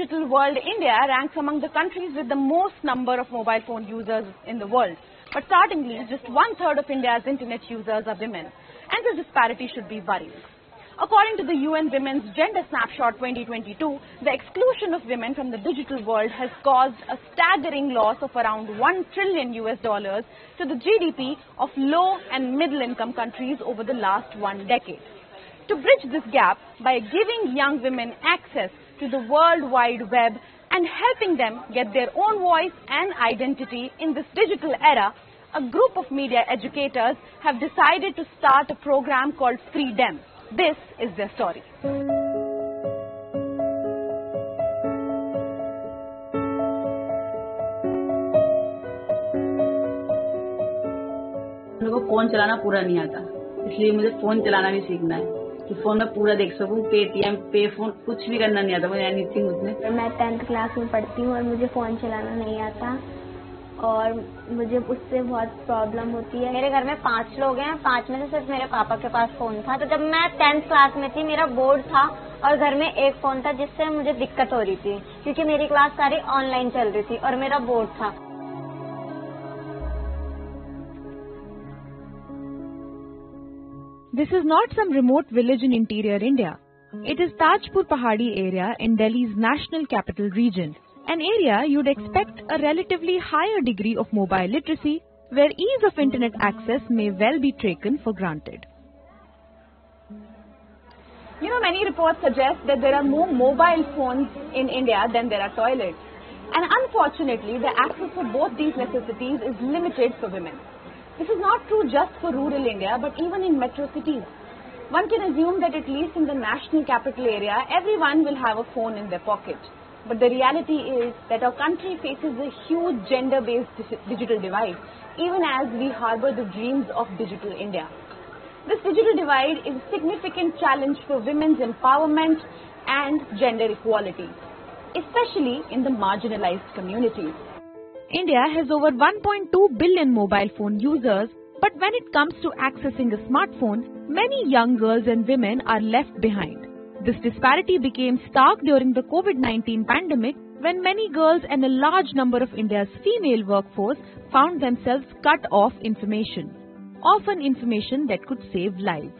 digital world, India ranks among the countries with the most number of mobile phone users in the world. But startlingly, just one third of India's internet users are women. And this disparity should be worrying. According to the UN Women's Gender Snapshot 2022, the exclusion of women from the digital world has caused a staggering loss of around 1 trillion US dollars to the GDP of low and middle income countries over the last one decade. To bridge this gap by giving young women access to the World Wide Web and helping them get their own voice and identity in this digital era, a group of media educators have decided to start a program called Freedom. This is their story. मेरे को phone चलाना पूरा नहीं आता इसलिए मुझे phone चलाना भी सीखना है कि फ़ोन में पूरा देख सकूँ पेटीएम पे फ़ोन कुछ भी करना नहीं आता मुझे एनीथिंग उसमें। मैं टेंथ क्लास में पढ़ती हूँ और मुझे फ़ोन चलाना नहीं आता और मुझे उससे बहुत प्रॉब्लम होती है। मेरे घर में पाँच लोग हैं, पाँच में से सिर्फ़ मेरे पापा के पास फ़ोन था। तो जब मैं टेंथ क्लास में थी, मेरा बोर्ड था और घर में एक फ़ोन था जिससे मुझे दिक्कत हो रही थी, क्योंकि मेरी क्लास सारी ऑनलाइन चल रही थी और मेरा बोर्ड था। This is not some remote village in interior India. It is Tajpur Pahadi area in Delhi's national capital region, an area you'd expect a relatively higher degree of mobile literacy where ease of internet access may well be taken for granted. You know, many reports suggest that there are more mobile phones in India than there are toilets. And unfortunately, the access for both these necessities is limited for women. This is not true just for rural India, but even in metro cities. One can assume that at least in the national capital area, everyone will have a phone in their pocket. But the reality is that our country faces a huge gender-based digital divide, even as we harbor the dreams of digital India. This digital divide is a significant challenge for women's empowerment and gender equality, especially in the marginalized communities. India has over 1.2 billion mobile phone users, but when it comes to accessing a smartphone, many young girls and women are left behind. This disparity became stark during the COVID 19 pandemic when many girls and a large number of India's female workforce found themselves cut off information, often information that could save lives.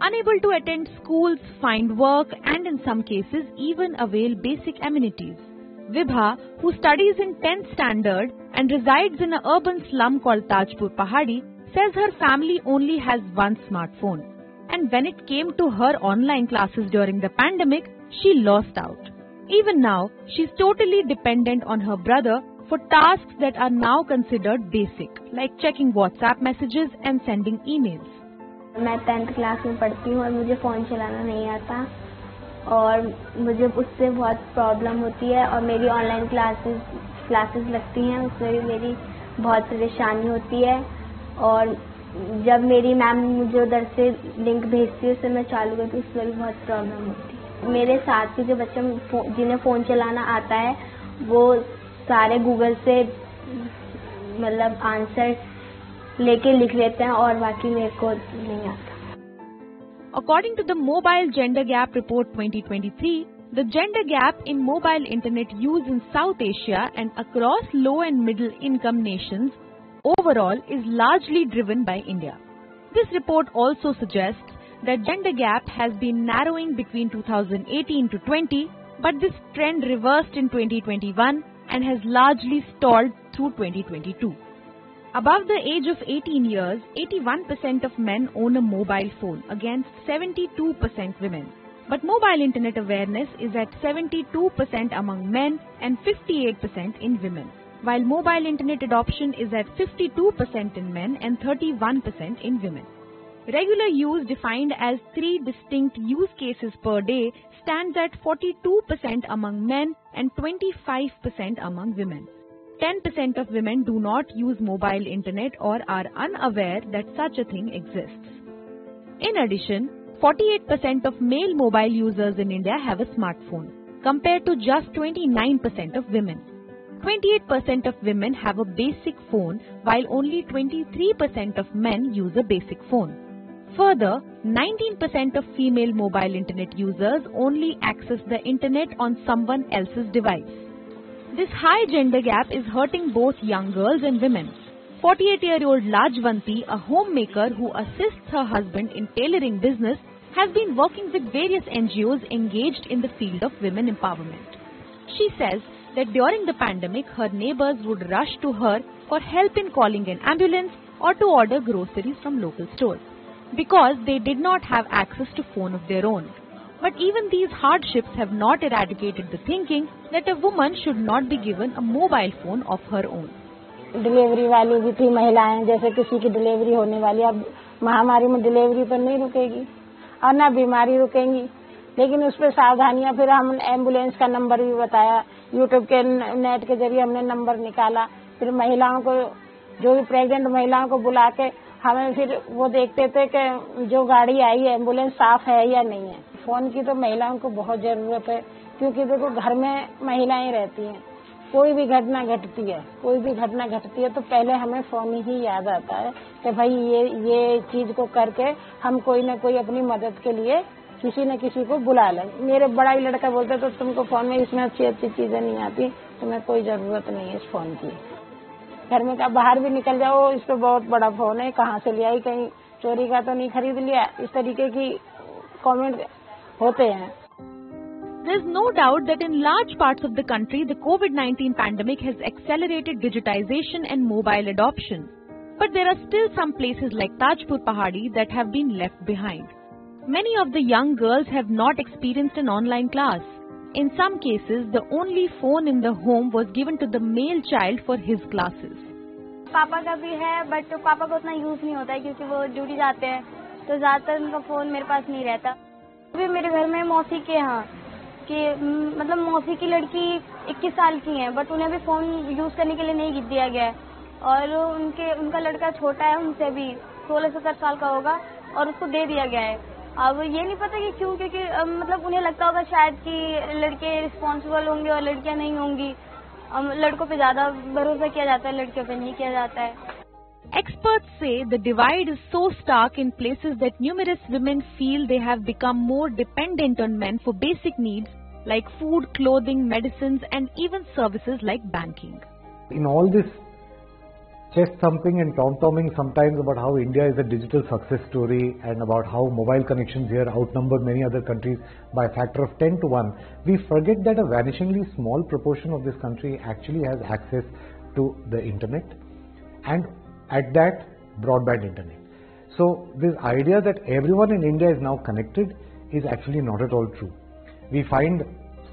Unable to attend schools, find work, and in some cases even avail basic amenities. Vibha, who studies in 10th standard and resides in an urban slum called Tajpur Pahadi, says her family only has one smartphone. And when it came to her online classes during the pandemic, she lost out. Even now, she's totally dependent on her brother for tasks that are now considered basic, like checking WhatsApp messages and sending emails. मैं tenth class में पढ़ती हूँ और मुझे phone चलाना नहीं आता और मुझे उससे बहुत प्रॉब्लम होती है और मेरी ऑनलाइन क्लासेस क्लासेस लगती हैं, उसमें भी मेरी बहुत परेशानी होती है। और जब मेरी मैम मुझे उधर से लिंक भेजती है उससे मैं चालू करती हूँ, उसमें भी बहुत प्रॉब्लम होती है। मेरे साथ के जो बच्चे जिन्हें फ़ोन चलाना आता है, वो सारे गूगल से मतलब आंसर लेके लिख लेते हैं और बाकी मेरे को नहीं आता। According to the Mobile Gender Gap Report 2023, the gender gap in mobile internet use in South Asia and across low and middle income nations overall is largely driven by India. This report also suggests that gender gap has been narrowing between 2018 to 20, but this trend reversed in 2021 and has largely stalled through 2022. Above the age of 18 years, 81% of men own a mobile phone against 72% women. But mobile internet awareness is at 72% among men and 58% in women, while mobile internet adoption is at 52% in men and 31% in women. Regular use defined as three distinct use cases per day stands at 42% among men and 25% among women. 10% of women do not use mobile internet or are unaware that such a thing exists. In addition, 48% of male mobile users in India have a smartphone, compared to just 29% of women. 28% of women have a basic phone, while only 23% of men use a basic phone. Further, 19% of female mobile internet users only access the internet on someone else's device. This high gender gap is hurting both young girls and women. 48-year-old Lajvanti, a homemaker who assists her husband in tailoring business, has been working with various NGOs engaged in the field of women empowerment. She says that during the pandemic, her neighbors would rush to her for help in calling an ambulance or to order groceries from local stores because they did not have access to phone of their own. But even these hardships have not eradicated the thinking that a woman should not be given a mobile phone of her own. Delivery वाली भी थी, महिलाएँ, जैसे किसी की delivery होने वाली, अब महामारी में डिलीवरी पर नहीं रुकेगी, और ना बीमारी रुकेंगी। लेकिन उस पर सावधानियाँ, फिर हम एंबुलेंस का नंबर भी बताया यूट्यूब के नेट के ज़रिए हमने नंबर निकाला। फिर महिलाओं को, जो भी प्रेग्नेंट महिलाओं को बुला के हमें फिर वो देखते थे कि जो गाड़ी आई एंबुलेंस साफ़ है या नहीं है। फ़ोन की तो महिलाओं को बहुत ज़रूरत है, क्योंकि देखो घर में महिलाएँ रहती हैं। कोई भी घटना घटती है, कोई भी घटना घटती है तो पहले हमें फ़ोन ही याद आता है कि भाई ये ये चीज़ को करके हम कोई ना कोई अपनी मदद के लिए किसी न किसी को बुला लें। मेरे बड़ा ही लड़का बोलता तो तुमको फ़ोन में इसमें अच्छी अच्छी चीज़ें नहीं आती, तुम्हें कोई ज़रूरत नहीं है इस फ़ोन की। घर में का बाहर भी निकल जाओ, इस पे बहुत बड़ा फ़ोन है, कहाँ से लिया कहीं? चोरी का तो नहीं खरीद लिया? इस तरीके की कमेंट होते हैं There's no doubt that in large parts of the country, the COVID-19 pandemic has accelerated digitization and mobile adoption. But there are still some places like Tajpur Pahadi that have been left behind. Many of the young girls have not experienced an online class. In some cases, the only phone in the home was given to the male child for his classes. पापा का भी है but पापा को उतना use नहीं होता है क्योंकि वो ड्यूटी जाते हैं तो ज्यादातर उनका फोन मेरे पास नहीं रहता अभी मेरे घर में मौसी के यहाँ कि मतलब मौसी की लड़की 21 साल की है बट उन्हें भी फ़ोन यूज़ करने के लिए नहीं दिया गया है। और उनके, उनका लड़का छोटा है, उनसे भी सोलह सत्रह साल का होगा, और उसको दे दिया गया है। अब ये नहीं पता कि क्यों, क्योंकि मतलब उन्हें लगता होगा शायद कि लड़के रिस्पॉन्सिबल होंगे और लड़कियाँ नहीं होंगी। लड़कों पे ज़्यादा भरोसा किया जाता है, लड़कियों पे नहीं किया जाता है। Experts say the divide is so stark in places that numerous women feel they have become more dependent on men for basic needs like food, clothing, medicines, and even services like banking. In all this chest thumping and tom tomming sometimes about how India is a digital success story and about how mobile connections here outnumber many other countries by a factor of 10 to 1, we forget that a vanishingly small proportion of this country actually has access to the internet and at that broadband internet. So this idea that everyone in India is now connected is actually not at all true. We find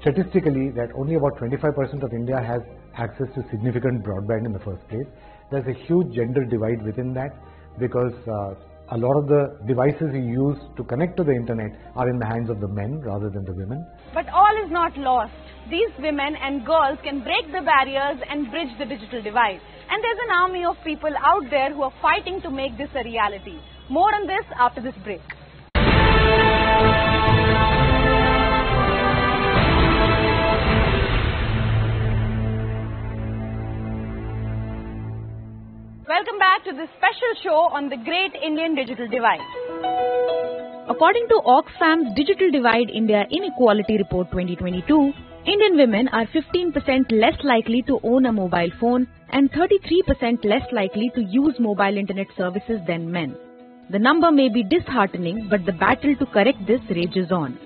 statistically that only about 25% of India has access to significant broadband in the first place. There's a huge gender divide within that because uh, a lot of the devices we use to connect to the internet are in the hands of the men rather than the women. But all is not lost. These women and girls can break the barriers and bridge the digital divide. And there's an army of people out there who are fighting to make this a reality. More on this after this break. Welcome back to this special show on the Great Indian Digital Divide. According to Oxfam's Digital Divide India Inequality Report 2022, Indian women are 15% less likely to own a mobile phone and 33% less likely to use mobile internet services than men. The number may be disheartening, but the battle to correct this rages on.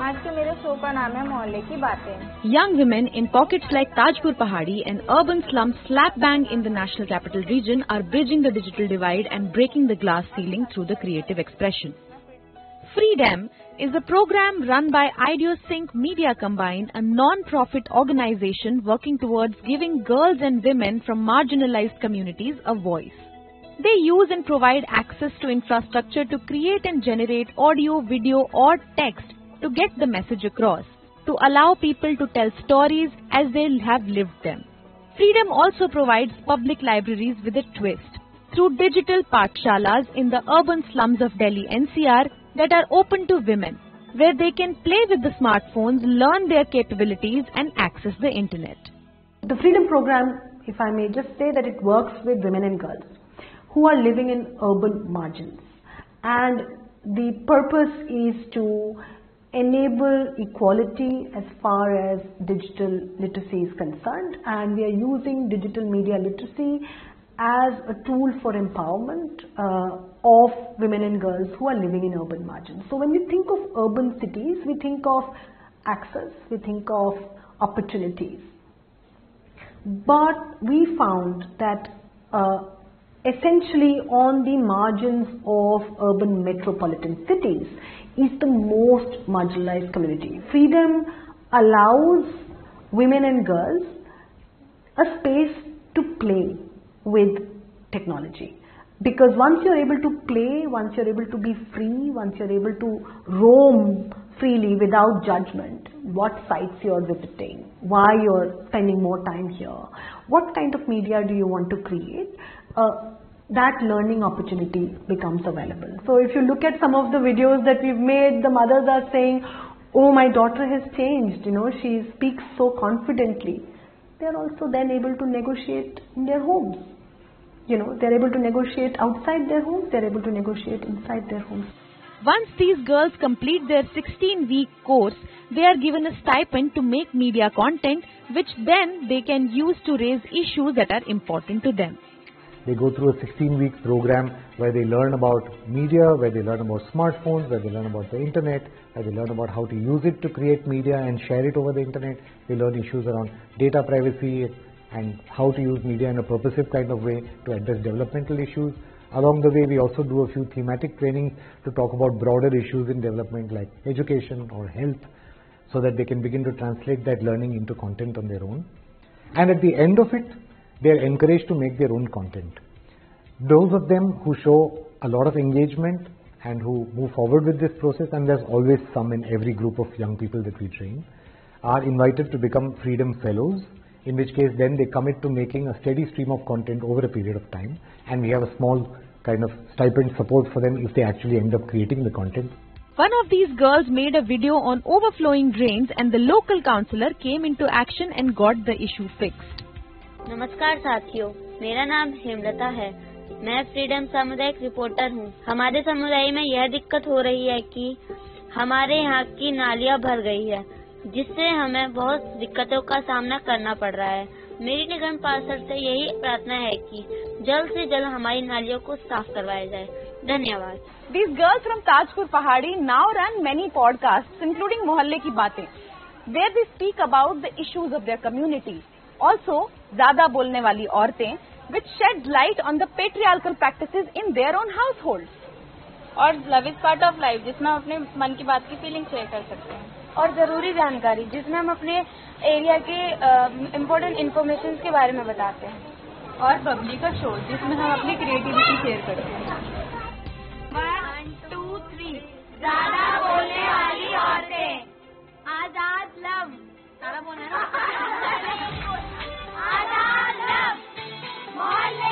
आज के मेरे show का नाम है मोहल्ले की बातें Young women in pockets like Tajpur Pahadi and urban slums slap bang in the national capital region are bridging the digital divide and breaking the glass ceiling through the creative expression. Freedom is a program run by IdeoSync Media Combine, a non-profit organization working towards giving girls and women from marginalized communities a voice. They use and provide access to infrastructure to create and generate audio, video or text to get the message across, to allow people to tell stories as they have lived them. Freedom also provides public libraries with a twist through digital pathshalas in the urban slums of Delhi NCR that are open to women, where they can play with the smartphones, learn their capabilities and access the internet. The Freedom Program, if I may just say that it works with women and girls who are living in urban margins. And the purpose is to enable equality as far as digital literacy is concerned and we are using digital media literacy as a tool for empowerment uh, of women and girls who are living in urban margins. So when we think of urban cities, we think of access, we think of opportunities. But we found that uh, essentially on the margins of urban metropolitan cities is the most marginalized community. Freedom allows women and girls a space to play with technology. Because once you're able to play, once you're able to be free, once you're able to roam freely without judgment, what sites you're visiting, why you're spending more time here, what kind of media do you want to create, uh, that learning opportunity becomes available. So if you look at some of the videos that we've made, the mothers are saying, oh, my daughter has changed, you know, she speaks so confidently. They're also then able to negotiate in their homes. You know, they're able to negotiate outside their homes, they're able to negotiate inside their homes. Once these girls complete their 16 week course, they are given a stipend to make media content which then they can use to raise issues that are important to them. They go through a 16 week program where they learn about media, where they learn about smartphones, where they learn about the internet, where they learn about how to use it to create media and share it over the internet. They learn issues around data privacy and how to use media in a purposive kind of way to address developmental issues. Along the way, we also do a few thematic trainings to talk about broader issues in development like education or health so that they can begin to translate that learning into content on their own. And at the end of it, they are encouraged to make their own content. Those of them who show a lot of engagement and who move forward with this process, and there's always some in every group of young people that we train, are invited to become Freedom Fellows, in which case then they commit to making a steady stream of content over a period of time, and we have a small kind of stipend support for them if they actually end up creating the content. One of these girls made a video on overflowing drains and the local councillor came into action and got the issue fixed. नमस्कार साथियों मेरा नाम हेमलता है मैं freedom सामुदायिक reporter हूँ हमारे समुदाय में यह दिक्कत हो रही है कि हमारे यहाँ की नालियाँ भर गई है जिससे हमें बहुत दिक्कतों का सामना करना पड़ रहा है। मेरी निगम पार्षद से यही प्रार्थना है कि जल्द से जल्द हमारी नालियों को साफ़ करवाया जाए। धन्यवाद। This girls from Tajpur Pahadi now run many podcast including मोहल्ले की बातें where they speak about the issues of their community also ज़्यादा बोलने वाली औरतें which shed light on the patriarchal practice in their own household और love is part of life जिसमें अपने मन की बात की फीलिंग शेयर कर सकते हैं। और ज़रूरी जानकारी जिसमें हम अपने एरिया के इम्पोर्टेंट इन्फॉर्मेशन के बारे में बताते हैं। और पब्लिक का शो जिसमें हम अपनी क्रिएटिविटी शेयर करते हैं। वन टू थ्री ज़्यादा बोलने वाली औरतें। आज़ाद लव। सारा बोलना आज़ाद लव। मोहल्ले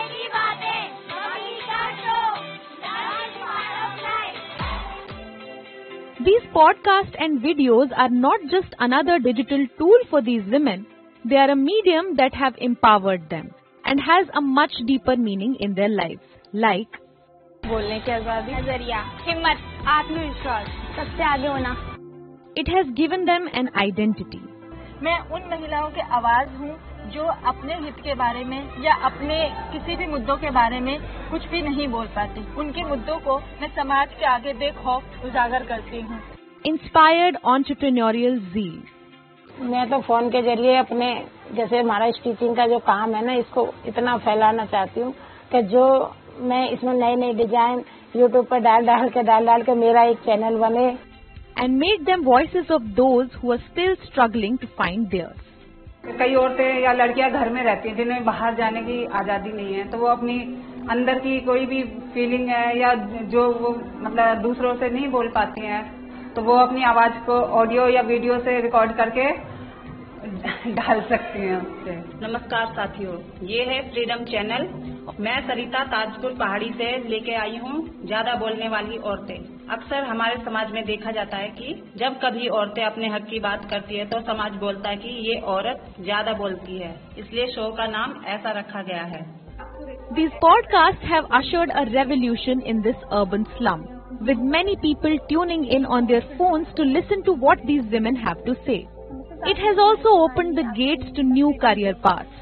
These podcasts and videos are not just another digital tool for these women, they are a medium that have empowered them and has a much deeper meaning in their lives. Like, बोलने की आजादी नजरिया हिम्मत आत्मविश्वास सबसे आगे होना it has given them an identity. मैं उन महिलाओं के आवाज हूँ जो अपने हित के बारे में या अपने किसी भी मुद्दों के बारे में कुछ भी नहीं बोल पाती उनके मुद्दों को मैं समाज के आगे बेखौफ उजागर करती हूँ इंस्पायर्ड entrepreneurial zeal. मैं तो फ़ोन के ज़रिए अपने जैसे हमारा स्टिचिंग का जो काम है ना इसको इतना फैलाना चाहती हूँ कि जो मैं इसमें नए नए डिज़ाइन यूट्यूब पर डाल डाल के डाल डाल के मेरा एक चैनल बने and make them voice of those who are still struggling to find theirs. कई औरतें या लड़कियाँ घर में रहती हैं जिन्हें बाहर जाने की आज़ादी नहीं है तो वो अपनी अंदर की कोई भी फीलिंग है या जो वो मतलब दूसरों से नहीं बोल पाती हैं तो वो अपनी आवाज़ को ऑडियो या वीडियो से रिकॉर्ड करके डाल सकती हैं उससे। नमस्कार साथियों, ये है फ्रीडम चैनल। मैं सरिता ताजपुर पहाड़ी से लेके आई हूँ, ज़्यादा बोलने वाली औरतें। अक्सर हमारे समाज में देखा जाता है कि जब कभी औरतें अपने हक की बात करती है तो समाज बोलता है कि ये औरत ज़्यादा बोलती है, इसलिए शो का नाम ऐसा रखा गया है। This podcast have ushered a revolution in this urban slum with many people tuning in on their phone to listen to what these women have to say it has also open the gates to new career path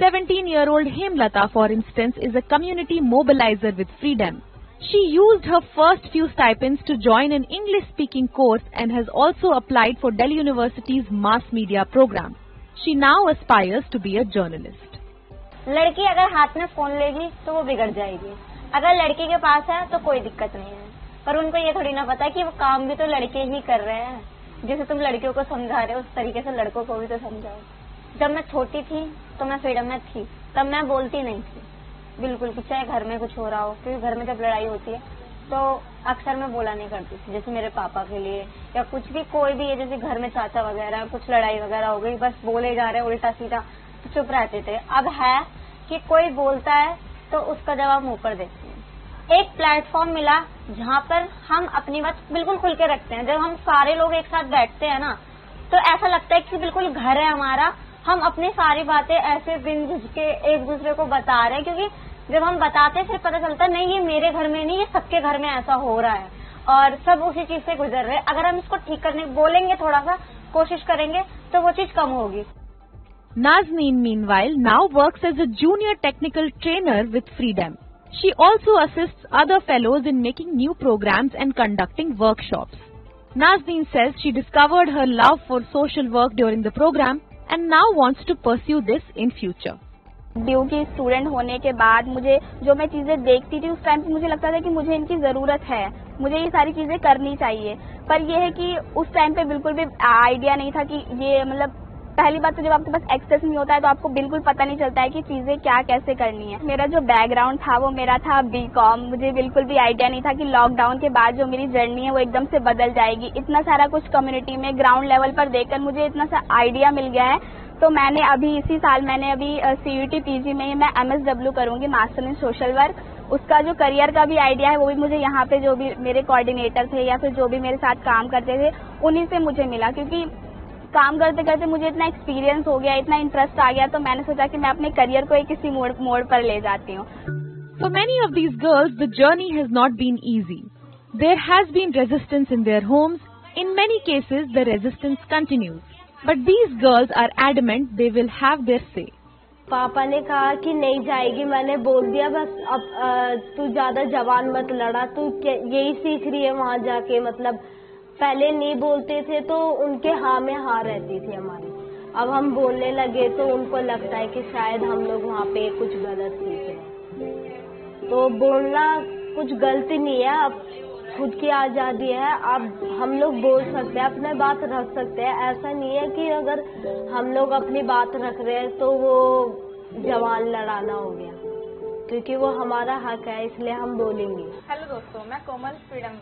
17-year-old Hemlata, for instance, is a community mobilizer with Freedom. She used her first few stipends to join an English-speaking course and has also applied for Delhi University's mass media program. She now aspires to be a journalist. लड़की अगर हाथ में phone लेगी तो वो बिगड़ जाएगी अगर लड़की के पास है तो कोई दिक्कत नहीं है पर उनको ये थोड़ी ना पता है कि वो काम भी तो लड़के ही कर रहे हैं जैसे तुम लड़कियों को समझा रहे हो उस तरीके से लड़कों को भी तो समझाओ जब मैं छोटी थी तो मैं फ्रीडम में थी, तब मैं बोलती नहीं थी। बिल्कुल कुछ चाहे घर में कुछ हो रहा हो, क्योंकि घर में जब लड़ाई होती है तो अक्सर मैं बोला नहीं करती थी, जैसे मेरे पापा के लिए, या कुछ भी कोई भी है, जैसे घर में चाचा वगैरह, कुछ लड़ाई वगैरह हो गई, बस बोले जा रहे उल्टा सीधा तो चुप रहते थे। अब है कि कोई बोलता है तो उसका जवाब मुँह पर देती हूँ। एक प्लेटफॉर्म मिला, जहाँ पर हम अपनी बात बिल्कुल खुल के रखते हैं। जब हम सारे लोग एक साथ बैठते हैं ना तो ऐसा लगता है कि बिल्कुल घर है हमारा हम अपनी सारी बातें ऐसे बिन के एक दूसरे को बता रहे हैं, क्योंकि जब हम बताते हैं, फिर पता चलता है, नहीं, ये मेरे घर में नहीं, ये सबके घर में ऐसा हो रहा है। और सब उसी चीज़ से गुजर रहे अगर हम इसको ठीक करने, बोलेंगे थोड़ा सा कोशिश करेंगे तो वो चीज़ कम होगी। Nazneen meanwhile now work as a junior technical trainer with Freedom she also assist other fellows in making new programme and conducting workshop Nazneen sales she discovered her love for social work during the programme and now wants to pursue this in future due की student होने के बाद मुझे, जो मैं चीज़ें देखती थी, उस टाइम पे मुझे लगता था कि मुझे इनकी ज़रूरत है। मुझे ये सारी चीज़ें करनी चाहिए। पर यह है कि उस टाइम पे बिल्कुल भी आइडिया नहीं था कि ये मतलब पहली बात तो जब आपके पास एक्सेस नहीं होता है तो आपको बिल्कुल पता नहीं चलता है कि चीज़ें क्या कैसे करनी है। मेरा जो बैकग्राउंड था, वो मेरा था बी मुझे बिल्कुल भी आइडिया नहीं था कि लॉकडाउन के बाद जो मेरी जर्नी है, वो एकदम से बदल जाएगी। इतना सारा कुछ कम्युनिटी में ग्राउंड लेवल पर देखकर मुझे इतना सा आइडिया मिल गया है। तो मैंने अभी इसी साल मैंने अभी सी यू टी पीजी में मैं एमएसडब्ल्यू करूँगी मास्टर इन सोशल वर्क उसका जो करियर का भी आइडिया है, वो भी मुझे यहाँ पे जो भी मेरे कोऑर्डिनेटर थे या फिर जो भी मेरे साथ काम करते थे, उन्हीं से मुझे मिला। क्योंकि काम करते करते मुझे इतना एक्सपीरियंस हो गया इतना इंटरेस्ट आ गया तो मैंने सोचा कि मैं अपने करियर को एक किसी मोड़ मोड़ पर ले जाती हूँ। For many of these girls the journey has not been easy there has been resistance in their homes in many cases the resistance continues but these girls are adamant they will have their say पापा ने कहा कि नहीं जाएगी मैंने बोल दिया बस अब तू ज़्यादा जवान मत लड़ा तू यही सीख रही है वहाँ जाके मतलब पहले नहीं बोलते थे तो उनके हाँ में हाँ रहती थी हमारी। अब हम बोलने लगे तो उनको लगता है कि शायद हम लोग वहाँ पे कुछ गलत सीख रहे तो बोलना कुछ गलती नहीं है, अब खुद की आज़ादी है। अब हम लोग बोल सकते हैं, अपने बात रख सकते हैं। ऐसा नहीं है कि अगर हम लोग अपनी बात रख रहे हैं तो वो जवान लड़ाना हो गया। क्योंकि वो हमारा हक है, इसलिए हम बोलेंगे। हेलो दोस्तों, मैं Komal Freedom.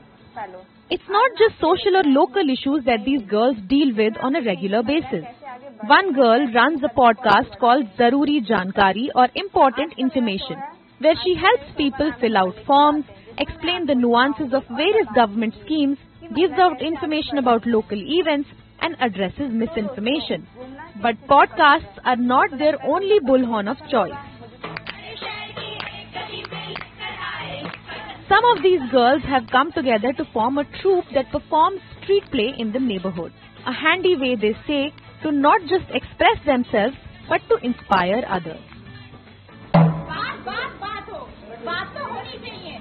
It's not just social or local issues that these girls deal with on a regular basis. One girl runs a podcast called Zaruri Jankari or Important Information, where she helps people fill out forms, explain the nuances of various government schemes, gives out information about local events, and addresses misinformation. But podcasts are not their only bullhorn of choice. Some of these girls have come together to form a troupe that performs street play in the neighborhood. A handy way, they say, to not just express themselves, but to inspire others. बात बात बात हो बात तो होनी चाहिए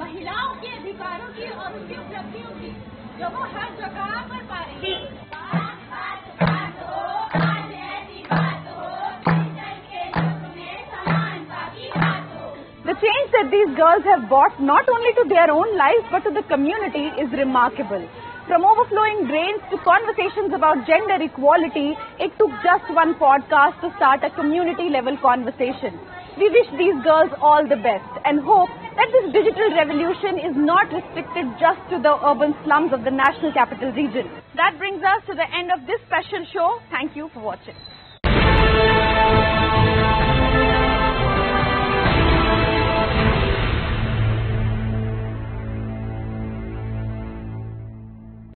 महिलाओं के अधिकारों की और उनकी उपलब्धियों की जो वो हर जगह पर पा रही है The change that these girls have brought not only to their own lives but to the community is remarkable. From overflowing drains to conversations about gender equality, it took just one podcast to start a community level conversation. We wish these girls all the best and hope that this digital revolution is not restricted just to the urban slums of the National Capital Region. That brings us to the end of this special show. Thank you for watching.